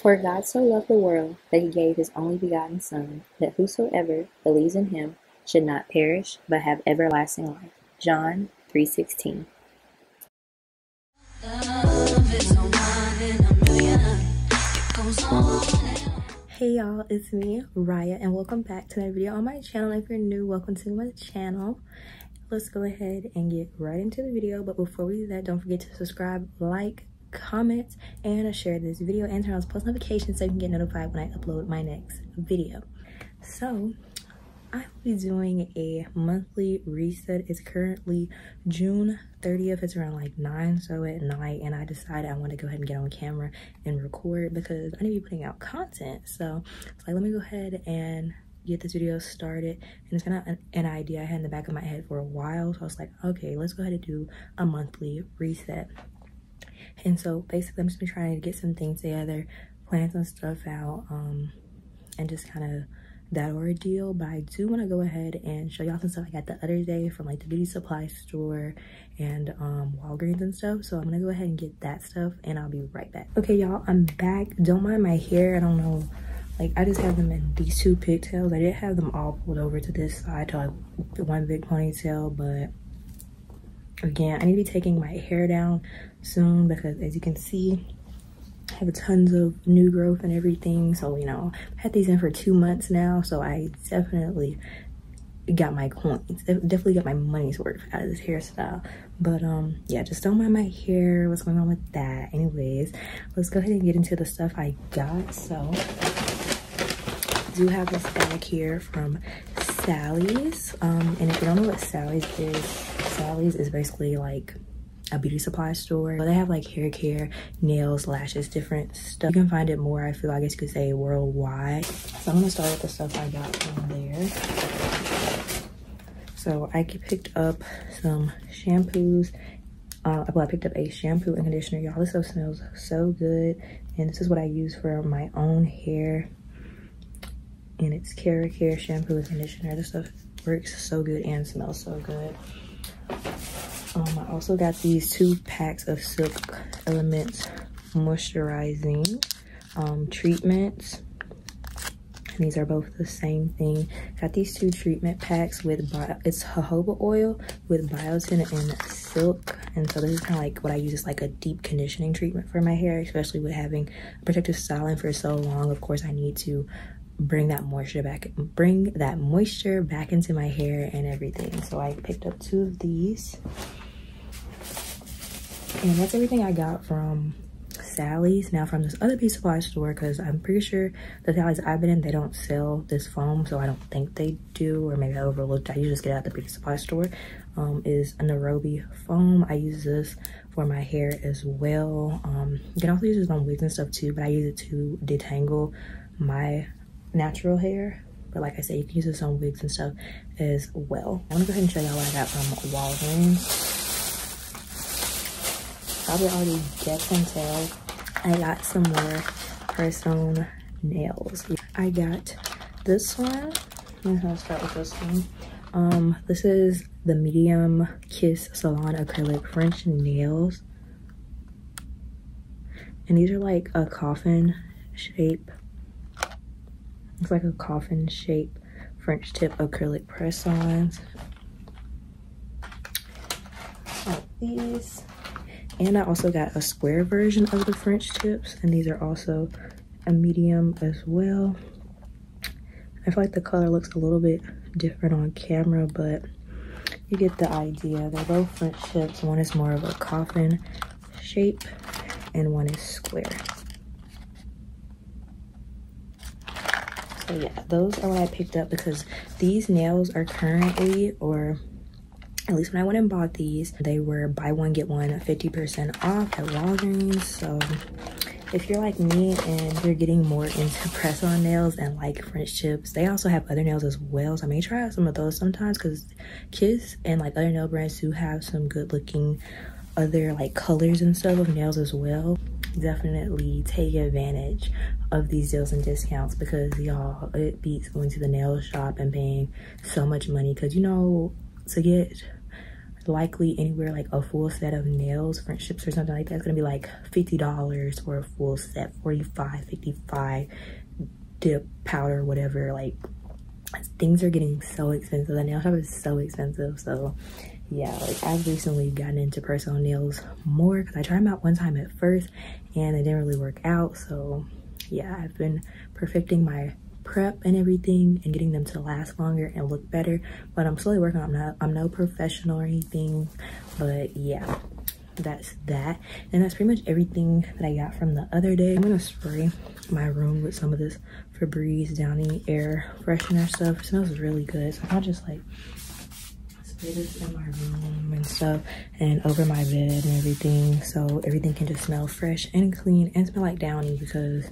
For God so loved the world that he gave his only begotten Son, that whosoever believes in him should not perish, but have everlasting life. John 3.16 Hey y'all, it's me, Riyah, and welcome back to another video on my channel. If you're new, welcome to my channel. Let's go ahead and get right into the video. But before we do that, don't forget to subscribe, like, comment, and share this video and turn on post notifications so you can get notified when I upload my next video. So, I will be doing a monthly reset. It's currently June 30th. It's around like 9 so at night and I decided I want to go ahead and get on camera and record because I need to be putting out content. So it's like let me go ahead and get this video started and it's kind of an, an, idea I had in the back of my head for a while. So I was like, okay, let's go ahead and do a monthly reset. And so basically I'm just been trying to get some things together, plan some stuff out, um, and just kind of that ordeal. But i do want to go ahead and show y'all some stuff i got the other day from like the beauty supply store and um walgreens and stuff. So i'm gonna go ahead and get that stuff and i'll be right back. Okay y'all i'm back. Don't mind my hair. I don't know. Like i just have them in these two pigtails. I did have them all pulled over to this side to like one big ponytail but again i need to be taking my hair down soon because as you can see I have tons of new growth and everything. So, you know, I've had these in for two months now. So I definitely got my coins. Definitely got my money's worth out of this hairstyle. But um, yeah, just don't mind my hair. What's going on with that? Anyways, let's go ahead and get into the stuff I got. So I do have this bag here from Sally's. Um, and if you don't know what Sally's is, Sally's is basically like a beauty supply store. They have like hair care, nails, lashes, different stuff. You can find it more, I feel, I guess you could say worldwide. So I'm gonna start with the stuff I got from there. So I picked up some shampoos. Uh, well, I picked up a shampoo and conditioner. Y'all, this stuff smells so good. And this is what I use for my own hair. And it's KeraCare shampoo and conditioner. This stuff works so good and smells so good. Um, I also got these two packs of Silk Elements moisturizing um, treatments. And these are both the same thing. Got these two treatment packs with, bio, it's jojoba oil with biotin and silk. And so this is kind of like what I use is like a deep conditioning treatment for my hair, especially with having protective styling for so long. Of course, I need to bring that moisture back bring that moisture back into my hair and everything so i picked up two of these and that's everything I got from Sally's. Now from this other beauty supply store, because I'm pretty sure the Sally's I've been in, they don't sell this foam, so I don't think they do, or maybe I overlooked. I usually just get at the beauty supply store. Um, is a Nairobi foam. I use this for my hair as well. Um, you can also use this on wigs and stuff too, but I use it to detangle my natural hair. But like I said, you can use this on wigs and stuff as well. I'm gonna go ahead and show y'all what I got from Walgreens probably already guessed and tell. I got some more press-on nails. I got this one. I'm gonna start with this one. Um, this is the Medium Kiss Salon Acrylic French Nails. And these are like a coffin shape. It's like a coffin shape French tip acrylic press-ons. Like these. And I also got a square version of the French tips. And these are also a medium as well. I feel like the color looks a little bit different on camera, but you get the idea. They're both French tips. One is more of a coffin shape and one is square. So yeah, those are what I picked up because these nails are currently, or at least when I went and bought these, they were buy one, get one 50% off at Walgreens. So if you're like me and you're getting more into press-on nails and like French tips, they also have other nails as well. So I may try out some of those sometimes because Kiss and like other nail brands do have some good looking other like colors and stuff of nails as well. Definitely take advantage of these deals and discounts because y'all, it beats going to the nail shop and paying so much money because you know, to get likely anywhere like a full set of nails French tips or something like that. It's gonna be like $50 for a full set 45 55 dip powder whatever like things are getting so expensive the nail shop is so expensive so yeah like i've recently gotten into press-on nails more because i tried them out one time at first and they didn't really work out. So yeah i've been perfecting my prep and everything and getting them to last longer and look better but i'm slowly working on I'm not i'm no professional or anything but yeah that's that. And that's pretty much everything that i got from the other day. I'm gonna spray my room with some of this febreze downy air freshener stuff. It smells really good. So i'll just like spray in my room and stuff and over my bed and everything so everything can just smell fresh and clean and smell like downy because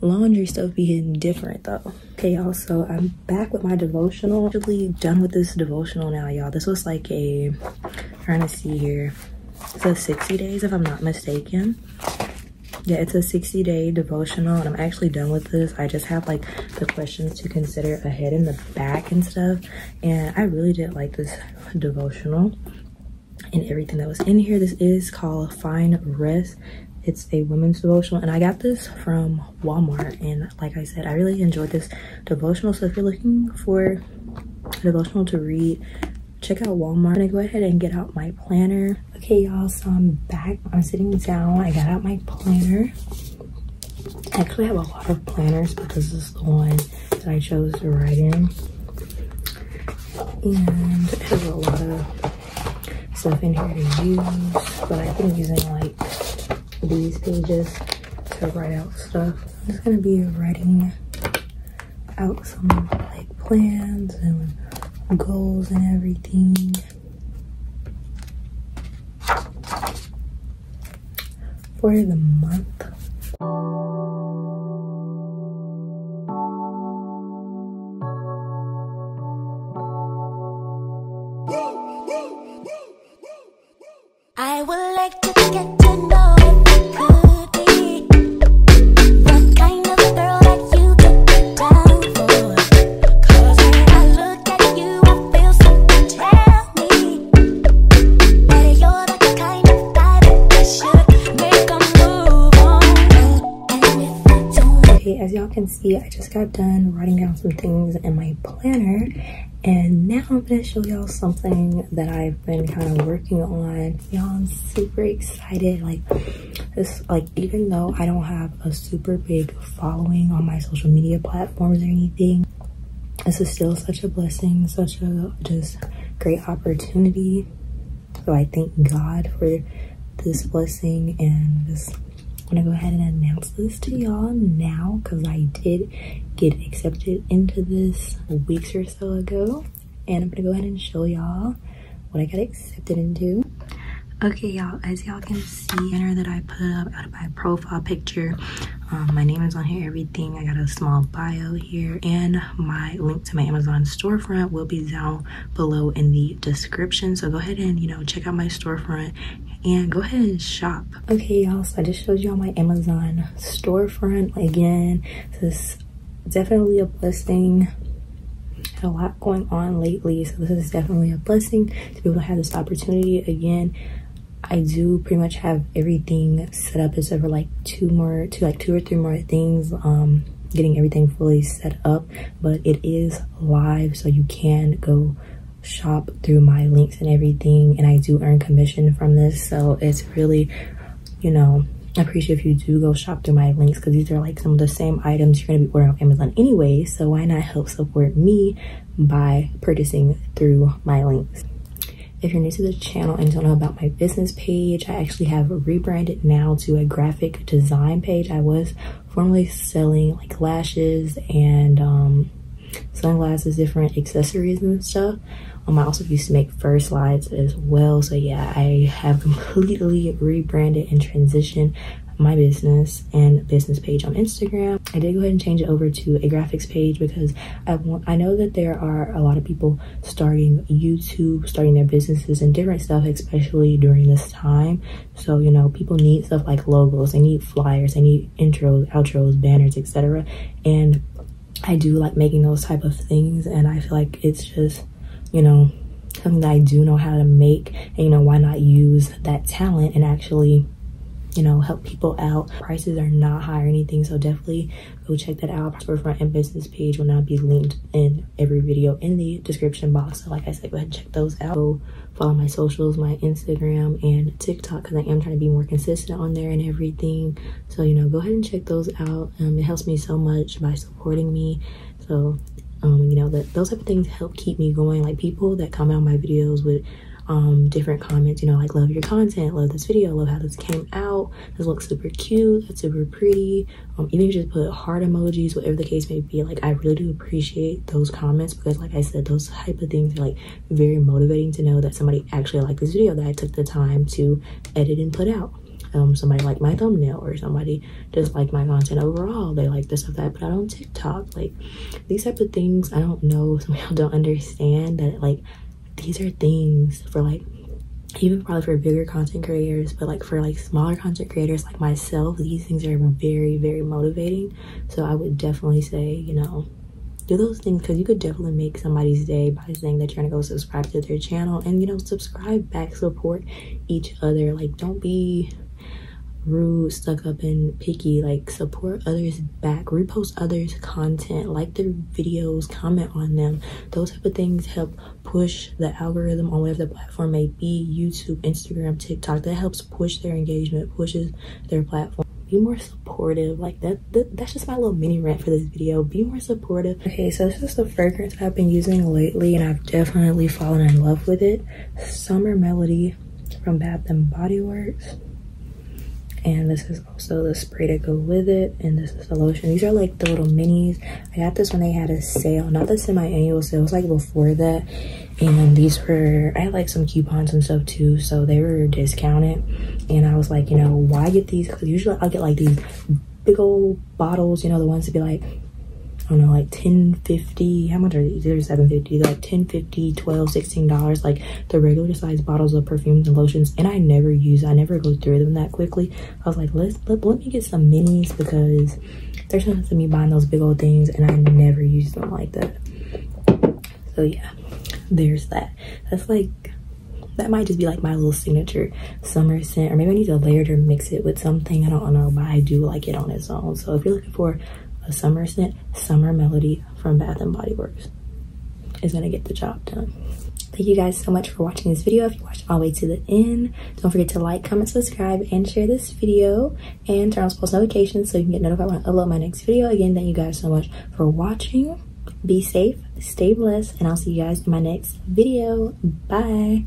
laundry stuff be hitting different though. Okay y'all so i'm back with my devotional. Actually done with this devotional now y'all. This was like a trying to see here. It says 60 days if i'm not mistaken yeah it's a 60 day devotional and i'm actually done with this. I just have like the questions to consider ahead in the back and stuff and i really did like this devotional and everything that was in here. This is called find rest. It's a women's devotional and i got this from walmart and like i said i really enjoyed this devotional. So if you're looking for a devotional to read check out walmart. I'm gonna go ahead and get out my planner. Okay y'all so i'm back. I'm sitting down. I got out my planner. I actually have a lot of planners but this is the one that i chose to write in. And it has a lot of stuff in here to use but i've been using like these pages to write out stuff. I'm just gonna be writing out some like plans and goals and everything. For the month. Y'all can see, I just got done writing down some things in my planner. And now I'm gonna show y'all something that I've been kind of working on. Y'all, I'm super excited. Like this, like even though I don't have a super big following on my social media platforms or anything, this is still such a blessing, such a just great opportunity. So I thank God for this blessing and just I'm gonna go ahead and announce this to y'all now because I did get accepted into this weeks or so ago. And I'm gonna go ahead and show y'all what I got accepted into. Okay, y'all, as y'all can see, banner that I put up out of my profile picture. Um, my name is on here, everything. I got a small bio here, and my link to my Amazon storefront will be down below in the description. So go ahead and, you know, check out my storefront and go ahead and shop. Okay, y'all, so I just showed you all my Amazon storefront. Again, this is definitely a blessing had a lot going on lately so this is definitely a blessing to be able to have this opportunity again i do pretty much have everything set up except for like two more two like two or three more things um getting everything fully set up but it is live so you can go shop through my links and everything and i do earn commission from this so it's really you know I appreciate if you do go shop through my links because these are like some of the same items you're going to be ordering on Amazon anyway. So why not help support me by purchasing through my links? If you're new to the channel and don't know about my business page, I actually have rebranded now to a graphic design page. I was formerly selling like lashes and um, sunglasses, different accessories and stuff. Um, I also used to make fur slides as well. So yeah, I have completely rebranded and transitioned my business and business page on Instagram. I did go ahead and change it over to a graphics page because I want I know that there are a lot of people starting YouTube, starting their businesses and different stuff, especially during this time. So, you know, people need stuff like logos, they need flyers, they need intros, outros, banners, etc. And I do like making those type of things and I feel like it's just you know something that I do know how to make. And you know, why not use that talent and actually you know, help people out. Prices are not high or anything, so definitely go check that out. Storefront and business page will now be linked in every video in the description box. So like I said, go ahead and check those out. Go follow my socials, my Instagram and TikTok, because I am trying to be more consistent on there and everything. So, you know, go ahead and check those out. Um, it helps me so much by supporting me. So, um, you know, that those type of things help keep me going. Like people that comment on my videos with um, different comments, you know, like love your content, love this video, love how this came out, this looks super cute, that's super pretty. Um, even if you just put heart emojis, whatever the case may be, like I really do appreciate those comments because like I said, those type of things are like very motivating to know that somebody actually liked this video that I took the time to edit and put out. Um, somebody liked my thumbnail or somebody just liked my content overall. They like the stuff that I put out on TikTok. Like these type of things, I don't know, some people don't understand that like these are things for like even probably for bigger content creators but like for like smaller content creators like myself these things are very very motivating so i would definitely say you know do those things because you could definitely make somebody's day by saying that you're gonna go subscribe to their channel and you know subscribe back support each other like don't be rude, stuck up, and picky. Like, support others back, repost others' content, like their videos, comment on them. Those type of things help push the algorithm on whatever the platform may be YouTube, Instagram, TikTok. That helps push their engagement, pushes their platform. Be more supportive. Like, that, that that's just my little mini rant for this video. Be more supportive. Okay, so this is the fragrance I've been using lately, and I've definitely fallen in love with it. Summer Melody from Bath and Body Works and this is also the spray to go with it. And this is the lotion. These are like the little minis. I got this when they had a sale not the semi-annual sale. It was like before that. And these were i had like some coupons and stuff too. So they were discounted. And i was like you know why get these? Because usually i'll get like these big old bottles you know the ones to be like I don't know, like 10 50 How much are these? They're 7 50 They're like 10 50 12 16 dollars. Like the regular size bottles of perfumes and lotions. And I never use, I never go through them that quickly. I was like, let's let, let me get some minis because there's nothing to me buying those big old things and I never use them like that. So yeah, there's that. That's like that might just be like my little signature summer scent or maybe I need to layer it or mix it with something I don't know but I do like it on its own so if you're looking for a summer scent, Summer Melody from Bath & Body Works is gonna get the job done. Thank you guys so much for watching this video. If you watched all the way to the end, don't forget to like, comment, subscribe, and share this video. And turn on post notifications so you can get notified when I upload my next video. Again, thank you guys so much for watching. Be safe, stay blessed, and I'll see you guys in my next video. Bye. Bye.